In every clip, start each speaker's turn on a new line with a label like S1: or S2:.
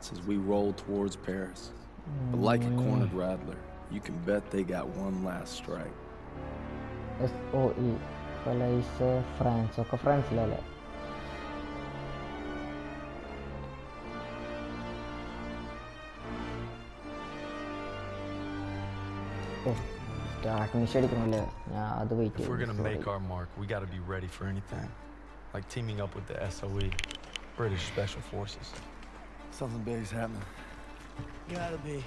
S1: scouts as we rolled towards Paris. But oh, like a cornered rattler, you can bet they got one last strike.
S2: SOE, Falaise, France, ഒക്കെ ഫ്രാൻസിലല്ലേ
S3: If we're gonna make our mark, we gotta be ready for anything. Like teaming up with the SOE, British Special Forces.
S1: Something big's happening.
S4: Gotta be.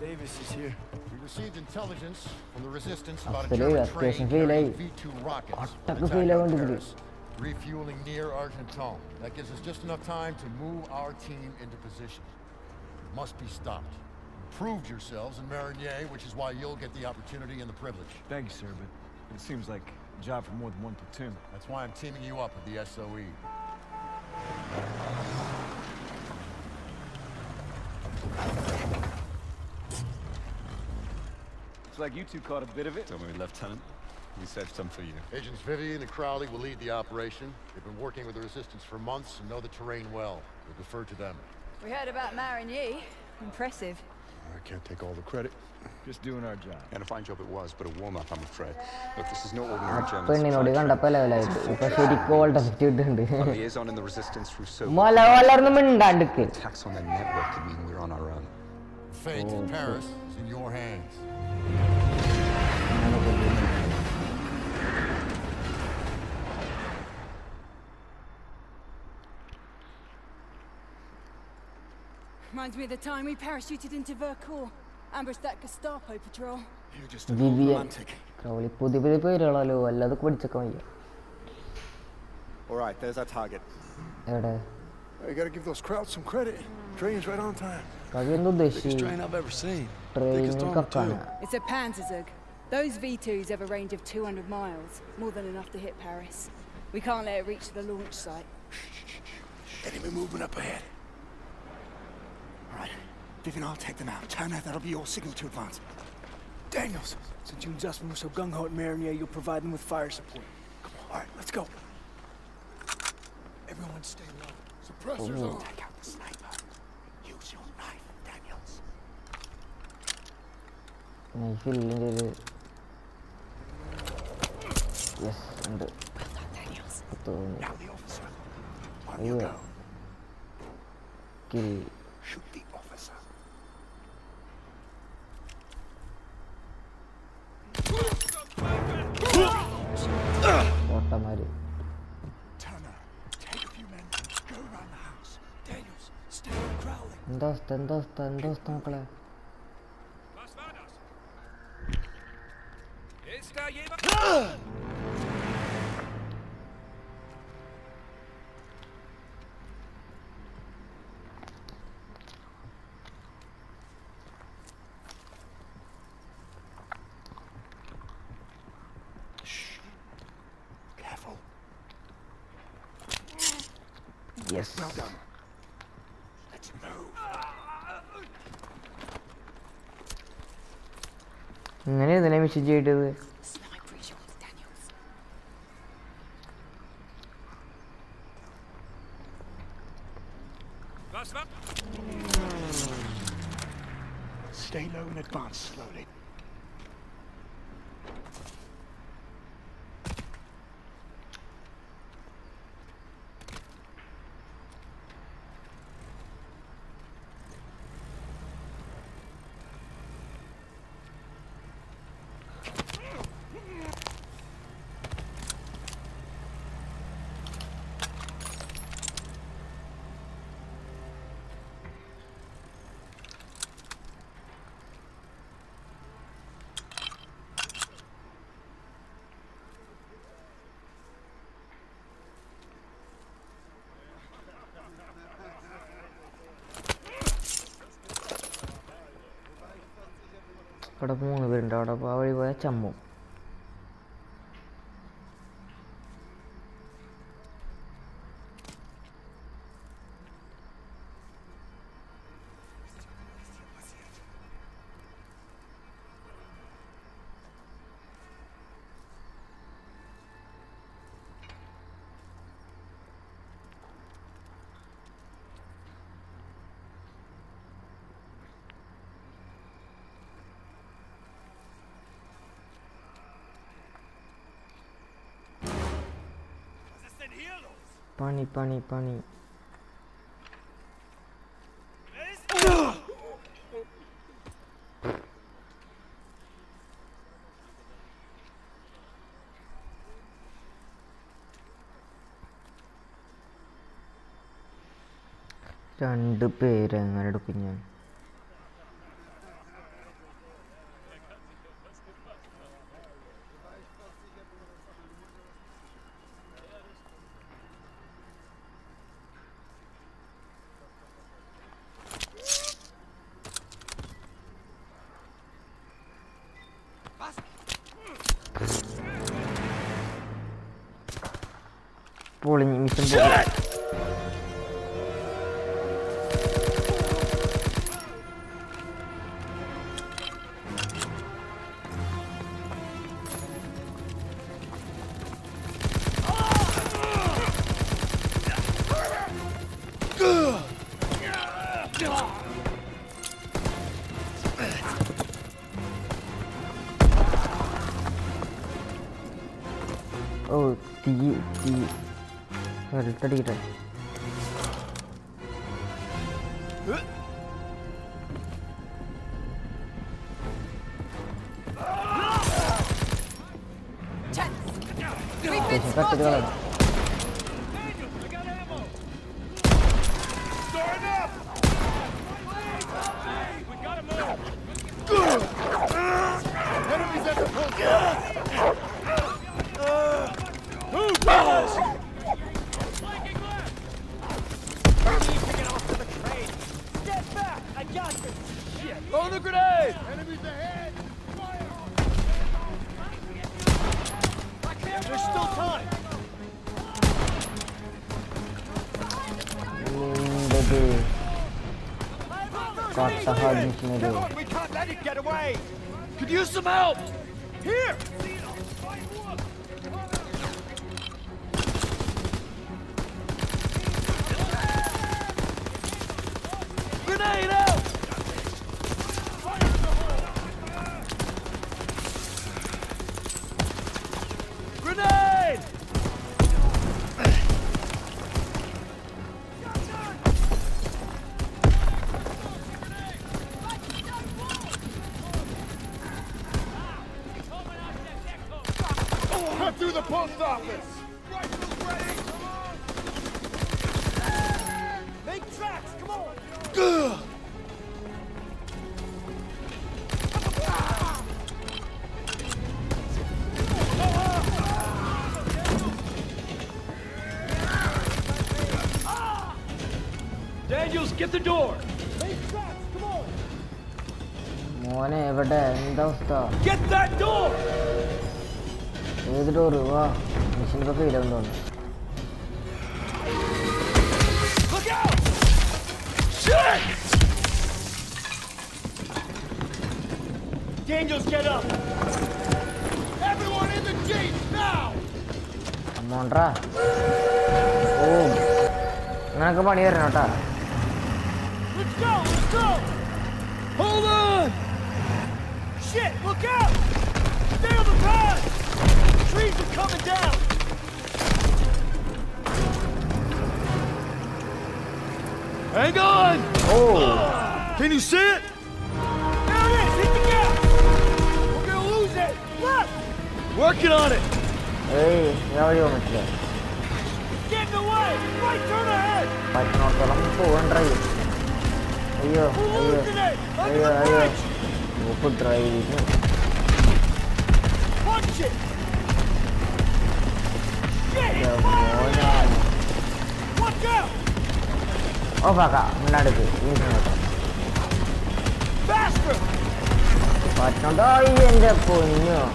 S4: Davis is here.
S5: We received intelligence from the resistance about a German train carrying V2 rockets
S2: attacking
S5: Paris, refueling near Argentan. That gives us just enough time to move our team into position. It must be stopped. You proved yourselves in Marigny, which is why you'll get the opportunity and the privilege.
S6: Thank you, sir, but it seems like a job for more than one platoon.
S5: That's why I'm teaming you up with the SOE.
S6: Looks like you two caught a bit of it.
S7: Don't worry, Lieutenant. We saved some for you.
S5: Agents Vivian and Crowley will lead the operation. They've been working with the resistance for months and know the terrain well. We'll defer to them.
S8: We heard about Marigny. Impressive.
S5: I can't take all the credit.
S6: Just doing our job.
S7: And a fine job it was, but a warm-up, I'm afraid. Look, this is no ordinary German
S2: പെണ്ണിനോട്
S7: supply
S2: കണ്ടപ്പോ ലെവലായിട്ട് ഇപ്പൊ ശരിക്കും old effect കിട്ടുന്നുണ്ട്
S7: train. Our liaison in the resistance through so
S2: മല വളർന്ന് മിണ്ടാണ്ടിക്ക്
S7: attacks on their network could mean we're on our own.
S5: Fate in Paris is in your hands.
S8: Reminds me of the time we parachuted into Vercors. Ambushed that Gestapo patrol.
S4: You're just a romantic. All right, there's our target. You gotta give those Krauts some credit. Train's right on time.
S1: Biggest train I've ever seen. The
S8: It's a Panzerzug. Those V2s have a range of 200 miles, more than enough to hit Paris. We can't let it reach the launch site.
S4: Enemy movement up ahead. Right, Vivian, I'll take them out. Turner, that'll be your signal to advance. Daniels! Since you and Zussman were so gung-ho at Marigny, you'll provide them with fire support. Come on. All right, let's go. Everyone stay low.
S5: Suppressors oh. on.
S4: Take out the sniper. Use your knife, Daniels.
S2: I feel. Yes, and... Well done, Daniels.
S4: Now the officer. On you go.
S2: Kill... ten dost, ten dost
S4: takhle.
S2: Yes.
S4: Well done.
S2: ഇങ്ങനെ ഇതിനെ message ചെയ്തത്.
S4: Stay low and advance slowly.
S2: ഇവിടെ മൂന്ന് പേരുണ്ട് അവിടെ ആ വഴി പോയാൽ ചമ്മും. പണി പണി പണി രണ്ട് പേര് എങ്ങനെ എടുക്കും ഞാൻ Well, tadi kita. Defense
S5: spotted! Stop the
S2: hard Come on,
S1: we can't let it get away! Could use some help! Here! Grenade
S5: Rifles ready! Come on!
S1: Make tracks! Come on! Gah! Daniels, get the door!
S2: Make tracks! Come on!
S1: Get that door!
S2: ഏത് door വാ mission ഇപ്പൊ ഫെയിലാവും തോന്നുന്നു
S1: Look out! Shit! Daniels, get up!
S5: Everyone in the jeep now.
S2: മോണ്ട്രാ ഓ നിനക്ക് പണി തരണം കേട്ടാ
S1: Let's go! Let's go! Hold on! Shit! Look out! Stay on the path! trees are coming down! Hang on!
S2: Oh!
S1: Can you see it? There it is! Hit the gap! We're gonna lose it! Look! Working on it!
S2: Hey, now you're on it.
S1: Get in the way! Right turn ahead!
S2: Right, no, tell him
S1: to
S2: one
S1: drive. We're
S2: losing
S1: it!
S2: Under the
S1: bridge!
S2: We'll put drive.
S1: Punch it!
S2: オバ
S1: が
S2: 村ルビ水
S1: 野と
S2: バ
S1: ッ
S2: チョン
S1: 大変だぽ
S2: いに
S1: ゃ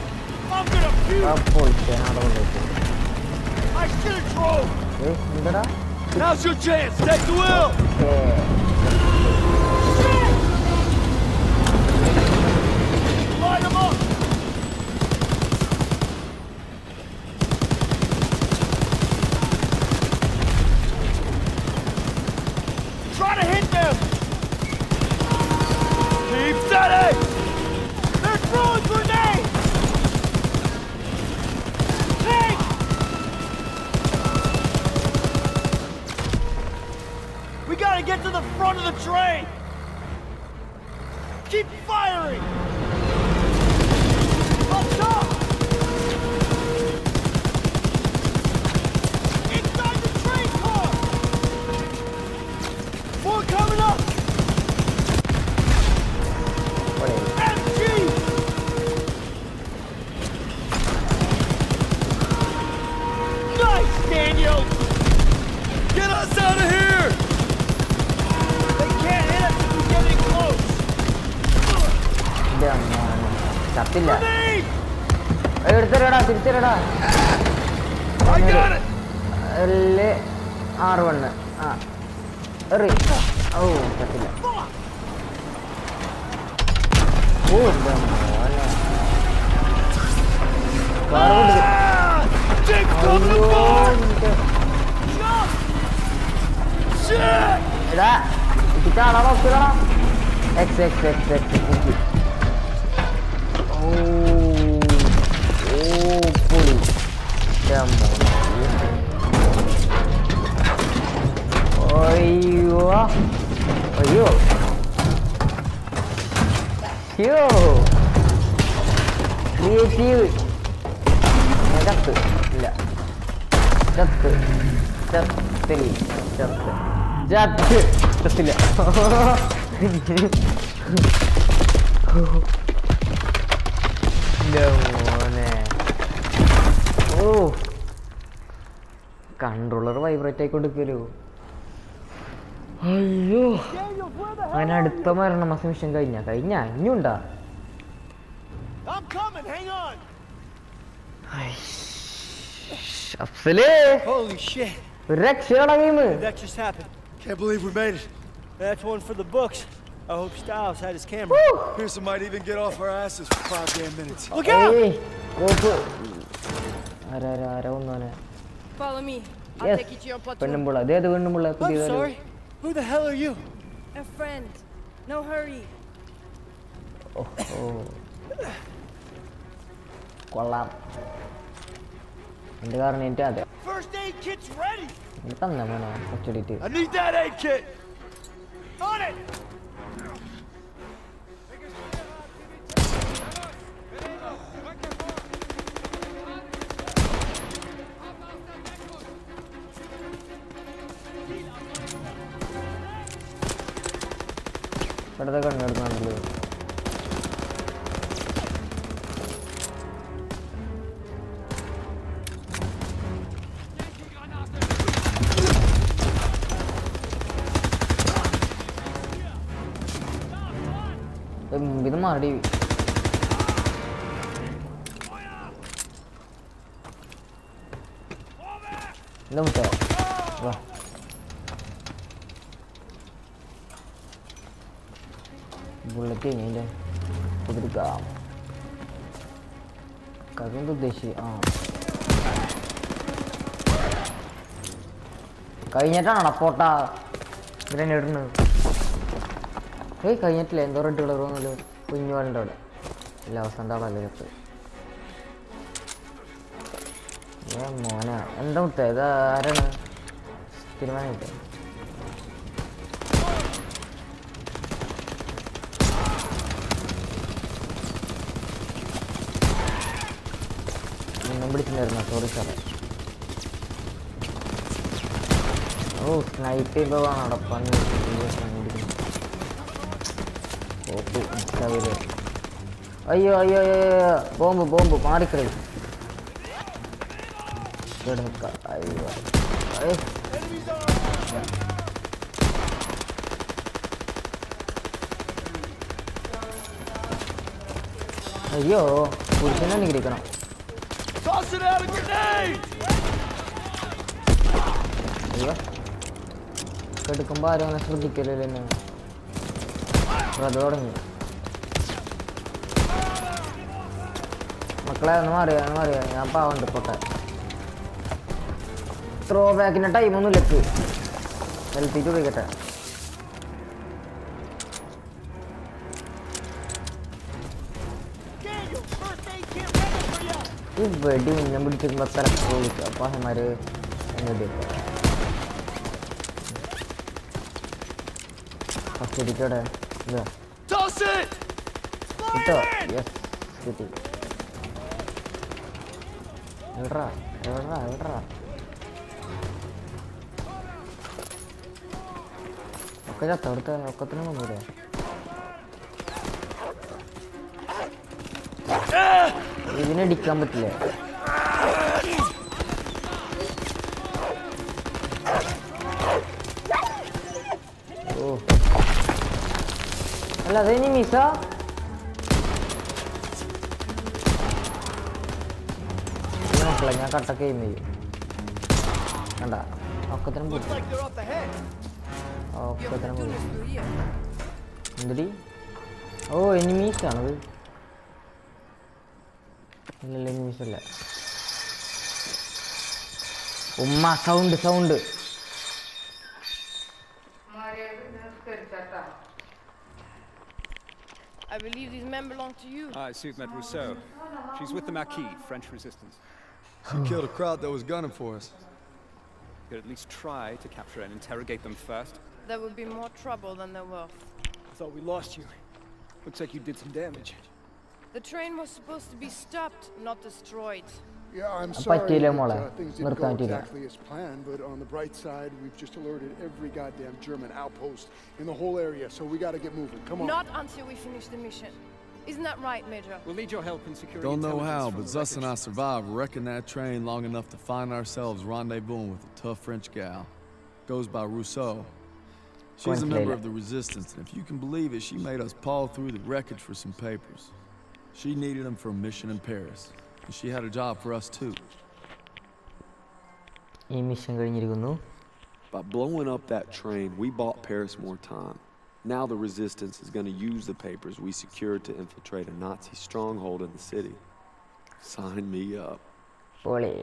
S1: あっぽいっ
S2: て
S1: なるほど I shoot, bro! Eh, sebentar dah. Now's your chance. Take the wheel. Okay.
S2: എല്ല് ആറ് one ആ എറി ഓ പറ്റില്ല ഓ എൻ്റെ മോനെ car കൊണ്ട്
S1: Ah! Jake, come to
S2: അയ്യോ,
S1: the
S2: എൻ്റെ-
S1: Jump! Shit!
S2: എടാ ഇട്ടിട്ടാണോ നോക്കിയതാ എക്സ് എക്സ് എക്സ് എക്സ് ഓ fully damage. Are you up? Are you? Yo! Creative! Jump! Jump! Jump! Three! Jump! Jump! Just kill it. No. ഓ controller vibrate ആയിക്കൊണ്ടിരിക്കലോ അയ്യോ അങ്ങനെ അടുത്ത മരണ മിഷൻ കഴിഞ്ഞ കഴിഞ്ഞ ഇനിയുണ്ടാ
S1: I'm coming, hang on!
S2: അഫ്സലേ
S1: Holy shit!
S2: ഒരു രക്ഷയുടെ game
S1: That just happened. Can't believe we made it. That's one for the books. I hope Styles had his camera.
S4: Pearson might even get off our asses for five damn minutes.
S1: Look out!
S2: ഏയ് കോപ്പ് ആരാ ആരാ ആരാ ഒന്നാനെ
S8: Follow me. I'll
S2: yes
S8: take you to your platoon.
S2: പെണ്ണുമ്പിള്ള അതേത് പെണ്ണുമ്പിള്ള മാറി. എന്താ മുട്ട വാ. Bullet കഴിഞ്ഞില്ലേ കുതിരിക്കാം കവിന്ത് ഉദ്ദേശിച്ച് ആ. കഴിഞ്ഞിട്ടാണ് അപ്പോട്ടാ ഗ്രനേഡിന് ഏയ് കഴിഞ്ഞിട്ടില്ല. എന്തോ റെഡ് കളർ വന്നല്ലോ. കുഞ്ഞു വേണ്ട അവിടെ ഇല്ല അവസാനത്തെ ആളല്ലേ ചത്ത് മോന എന്താ മുട്ട ഇത് ആരാണ്? തീരുമാനം സോറി ഓ സ്നൈപ്പ് ചെയ്യുമ്പോഴാണ് അവിടെ പണി ഓപ്പ് അയ്യോ അയ്യോ അയ്യോ പുരുഷനെ അനുഗ്രഹിക്കണം
S1: Toss it out a grenade.
S2: അയ്യോ കെടുക്കുമ്പോൾ ആരും അങ്ങനെ ശ്രദ്ധിക്കലില്ല എന്നെ അത് മക്കളെ ഒന്ന് മാറിയോ ഒന്ന് മാറിയോ? ഞാൻ പാവണ്ട് പൊട്ടെ. ത്രോ ബാക്കിന് ടൈമൊന്നും ലെക്ക് എൽപ്പിക്ക് ഉപയോഗിക്കട്ടെ
S1: വെടി ഞാൻ പിടിച്ചിരിക്കുമ്പോൾ സെലക്ട് വിളിക്കും
S2: അപ്പോൾ അമ്മമാര് ഫസ്റ്റ് ഇടിക്കട്ടെ തിരക്ക് അപ്പാഹന്മാര് എന്നോട് ഫസ്റ്റ് അടിക്കോടെ ഇതാ
S1: Toss it!
S2: കിട്ടോ യെസ് കിട്ടി എവിടാ എവിടാ എവിടാ ഒക്കെ ചത്ത അവിടുത്തെ ഒക്കത്തിനും വന്നൂടെ ഇതിനടിക്കാൻ പറ്റില്ല Έλα, δεν είναι η μισά. Ini flanknya kan
S1: sakit ini. Anda, Ok, tenemos.
S2: Oke, tenemos. Jadi, oh ini ¿no? Ini lagi misa lah. Umma sound
S9: sound. Believe these men belong to you.
S6: I see you've met Rousseau. She's with the Maquis, French resistance.
S3: She killed a Kraut that was gunning for us.
S6: You could at least try to capture and interrogate them first.
S9: There would be more trouble than they're worth.
S4: I thought we lost you. Looks like you did some damage.
S9: The train was supposed to be stopped, not destroyed.
S10: Yeah, I'm
S2: Apa
S10: sorry
S2: tila
S10: that,
S2: mo lang?
S10: Uh, things didn't go exactly as planned, but on the bright side, we've just alerted every goddamn German outpost in the whole area, so we gotta get moving. Come on.
S9: Not until we finish the mission. Isn't that right, Major?
S6: We'll need your help in securing
S3: Don't know how, but
S6: the
S3: Zus and I survived wrecking that train long enough to find ourselves rendezvousing with a tough French gal. Goes by Rousseau. She's a member of the Resistance, and if you can believe it, she made us paw through the wreckage for some papers. She needed them for a mission in Paris, and she had a job for us too.
S2: ഈ mission കഴിഞ്ഞിരിക്കുന്നു
S11: By blowing up that train, we bought Paris more time. Now the resistance is going to use the papers we secured to infiltrate a Nazi stronghold in the city. Sign me up.
S2: പൊളി